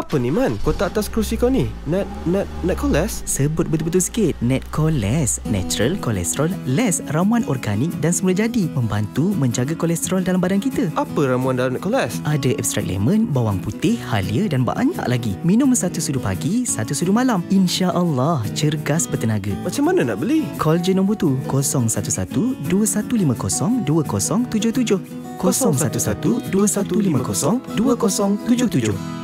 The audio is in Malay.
Apa ni Man? Kotak atas kerusi kau ni? Net, net, net koles? Sebut betul-betul sikit. Net koles. Natural kolesterol less ramuan organik dan semula jadi. Membantu menjaga kolesterol dalam badan kita. Apa ramuan dalam net koles? Ada ekstrak lemon, bawang putih, halia dan banyak lagi. Minum satu sudu pagi, satu sudu malam. Insya Allah cergas bertenaga. Macam mana nak beli? Call je nombor tu. 011-2150-2077. 011 2150 2077